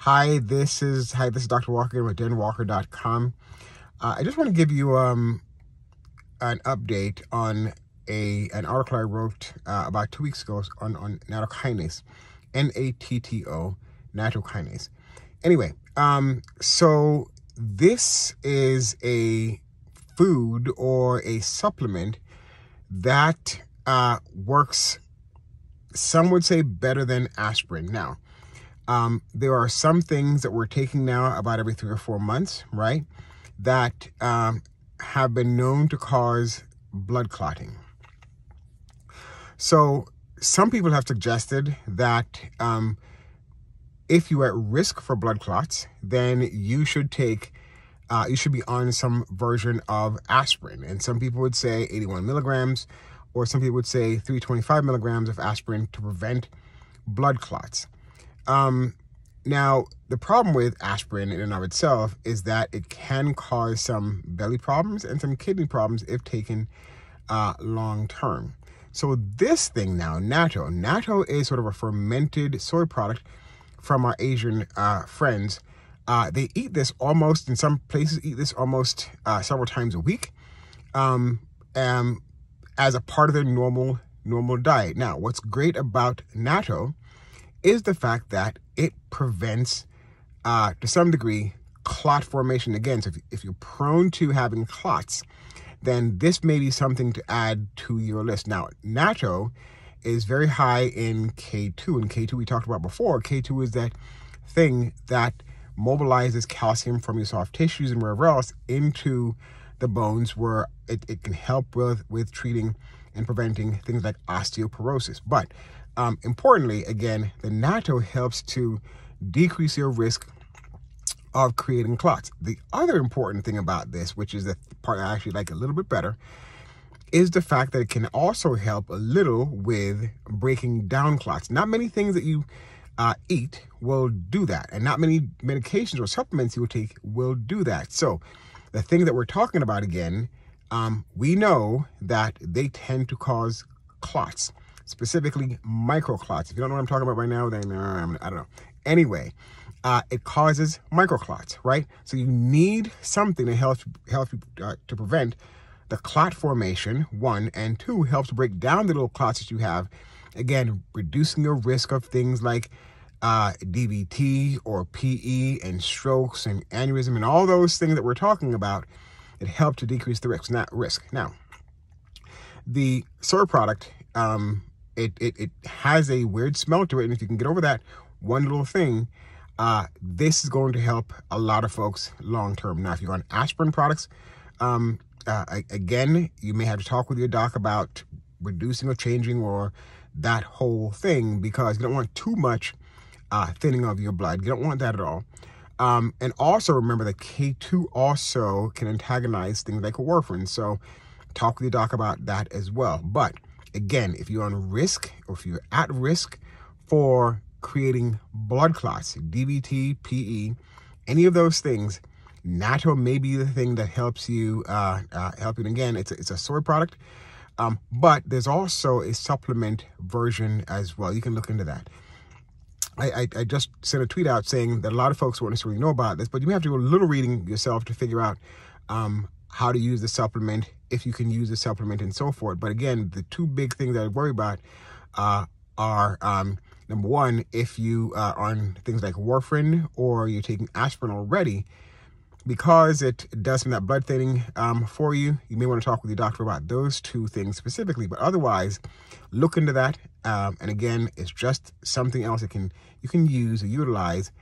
Hi, this is hi, this is Dr. Walker with denwalker.com. Uh, I just want to give you um, an update on a an article I wrote uh, about two weeks ago on on nattokinase, N-A-T-T-O, nattokinase. Anyway, um, so this is a food or a supplement that uh, works. Some would say better than aspirin. Now, um, there are some things that we're taking now about every three or four months, right? That um, have been known to cause blood clotting. So some people have suggested that um, if you're at risk for blood clots, then you should take, uh, you should be on some version of aspirin. And some people would say 81 milligrams, or some people would say 325 milligrams of aspirin to prevent blood clots. Um, now, the problem with aspirin in and of itself is that it can cause some belly problems and some kidney problems if taken uh, long term. So this thing now, natto, natto is sort of a fermented soy product from our Asian uh, friends. Uh, they eat this almost, in some places, eat this almost uh, several times a week um, um, as a part of their normal normal diet. Now, what's great about natto is the fact that it prevents, uh, to some degree, clot formation. Again, so if, if you're prone to having clots, then this may be something to add to your list. Now, natto is very high in K2, and K2 we talked about before. K2 is that thing that mobilizes calcium from your soft tissues and wherever else into the bones where it, it can help with, with treating and preventing things like osteoporosis. But um, importantly, again, the natto helps to decrease your risk of creating clots. The other important thing about this, which is the part I actually like a little bit better, is the fact that it can also help a little with breaking down clots. Not many things that you uh, eat will do that, and not many medications or supplements you will take will do that. So, the thing that we're talking about again, um, we know that they tend to cause clots specifically microclots. If you don't know what I'm talking about right now, then uh, I don't know. Anyway, uh, it causes microclots, right? So you need something to help help you uh, to prevent the clot formation. One and two helps break down the little clots that you have. Again, reducing your risk of things like uh, DVT or PE and strokes and aneurysm and all those things that we're talking about. It helps to decrease the risk, not risk. Now, the soy product um, it, it, it has a weird smell to it. And if you can get over that one little thing, uh, this is going to help a lot of folks long term. Now, if you're on aspirin products, um, uh, again, you may have to talk with your doc about reducing or changing or that whole thing because you don't want too much uh, thinning of your blood. You don't want that at all. Um, and also remember that K2 also can antagonize things like warfarin. So talk with your doc about that as well. But Again, if you're on risk or if you're at risk for creating blood clots, DVT, PE, any of those things, natto may be the thing that helps you uh, uh, help you. And again, it's a, it's a soy product, um, but there's also a supplement version as well. You can look into that. I, I, I, just sent a tweet out saying that a lot of folks won't necessarily know about this, but you may have to do a little reading yourself to figure out um, how to use the supplement, if you can use the supplement and so forth. But again, the two big things that I worry about uh, are um, number one, if you uh, are on things like warfarin or you're taking aspirin already, because it does some of that blood thinning um, for you, you may want to talk with your doctor about those two things specifically. But otherwise, look into that. Um, and again, it's just something else that can you can use or utilize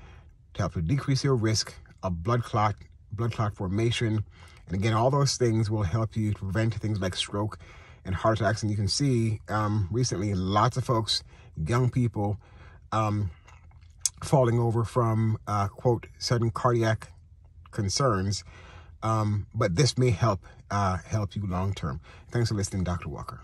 to help to decrease your risk of blood clot, blood clot formation, and again, all those things will help you to prevent things like stroke and heart attacks. And you can see um, recently lots of folks, young people, um, falling over from, uh, quote, sudden cardiac concerns. Um, but this may help uh, help you long term. Thanks for listening, Dr. Walker.